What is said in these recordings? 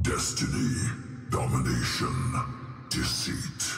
Destiny, domination, deceit.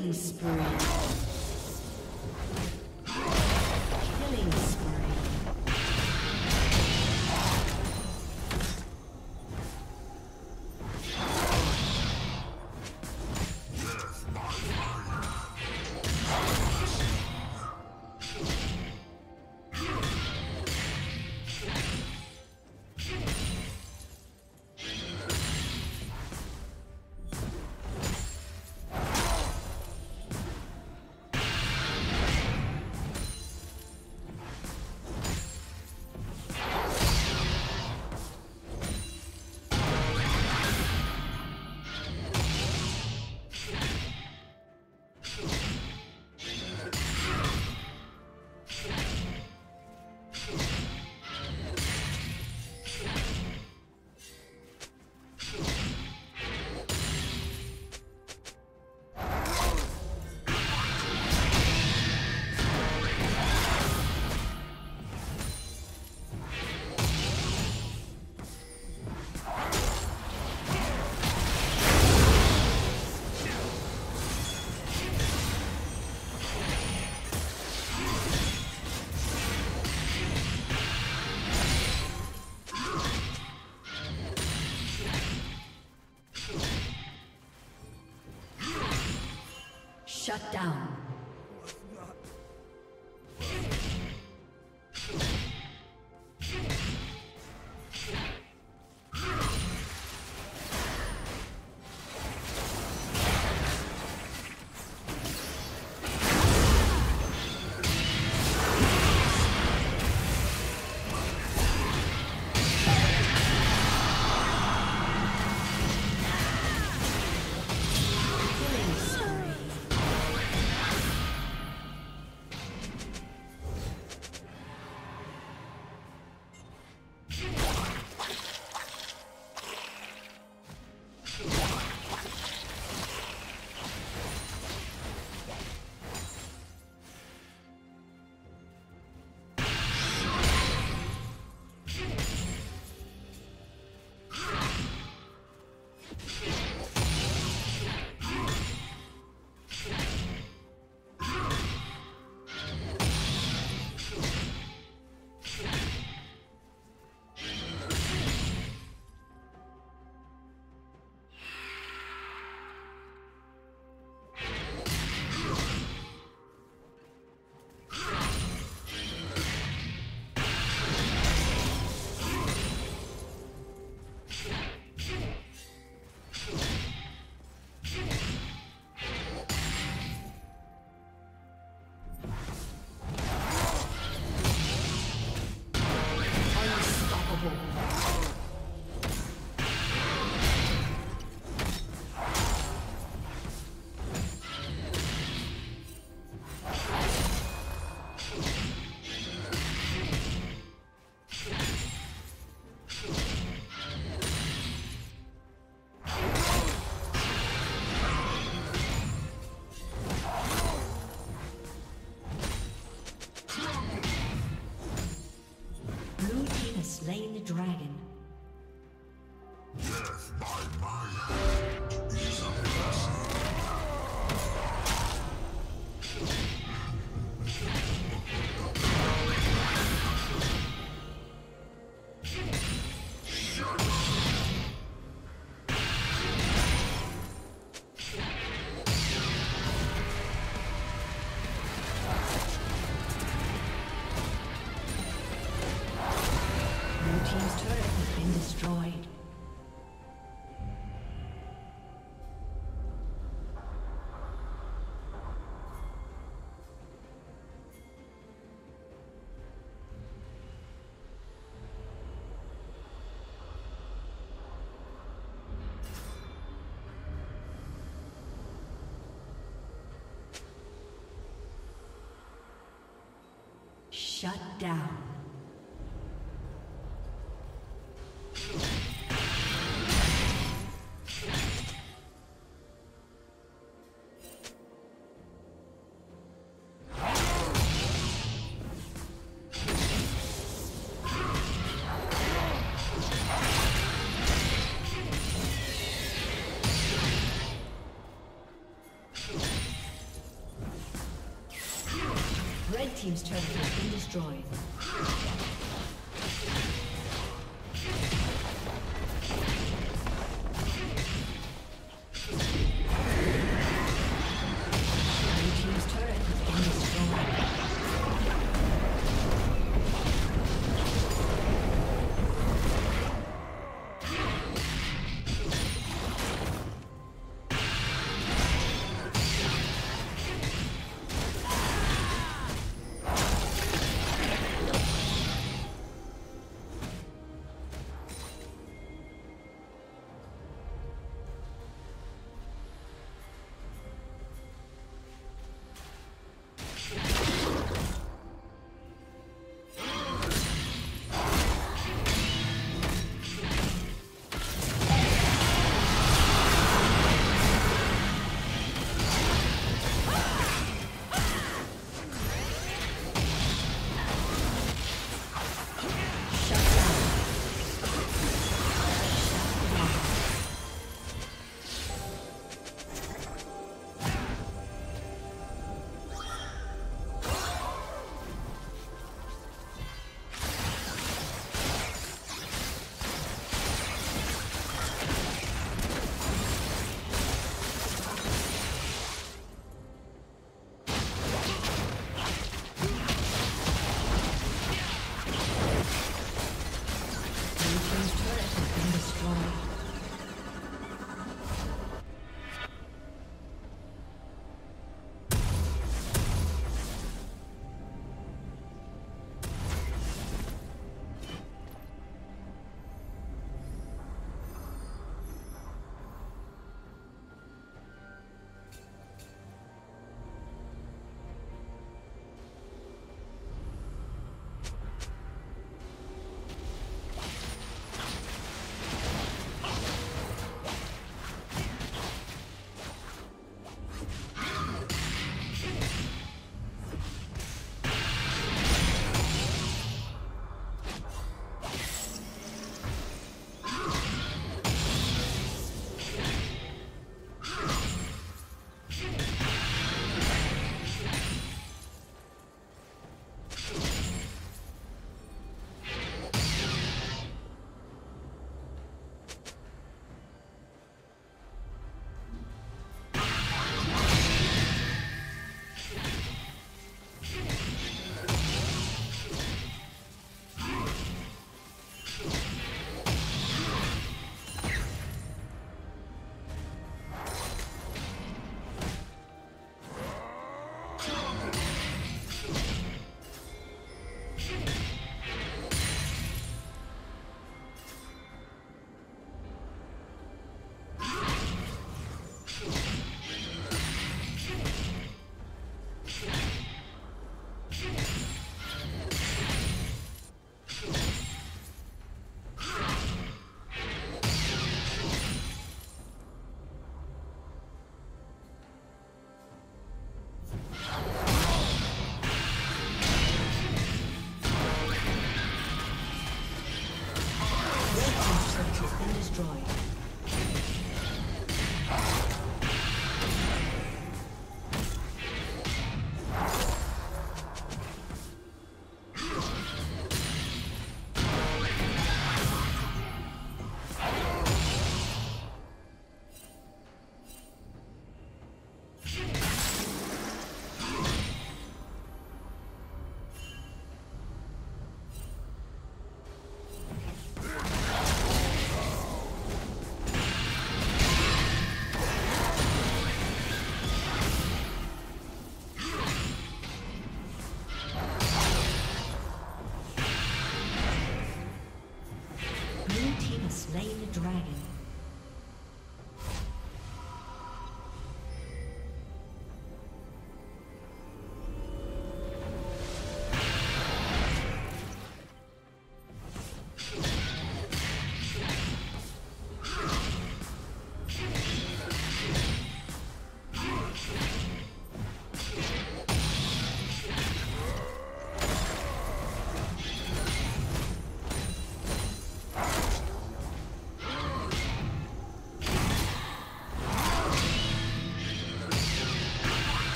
Killing spree. Shut down. Shut down. Red team's turret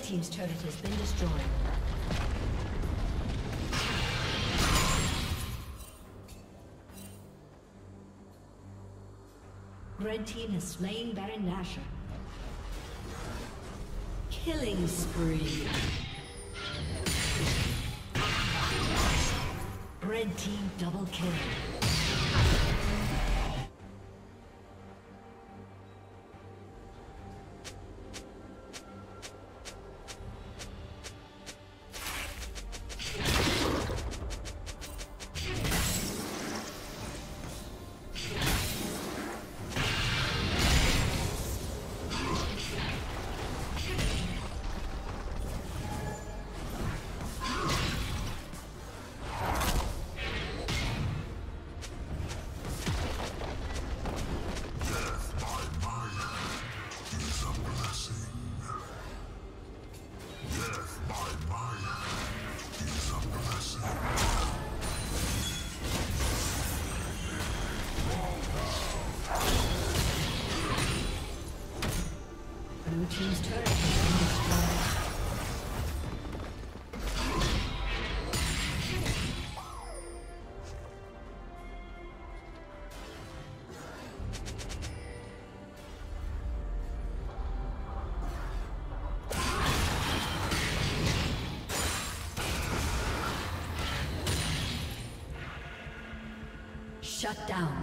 team's turret has been destroyed. Red team has slain Baron Nashor. Killing spree. Red team double kill. Shut down.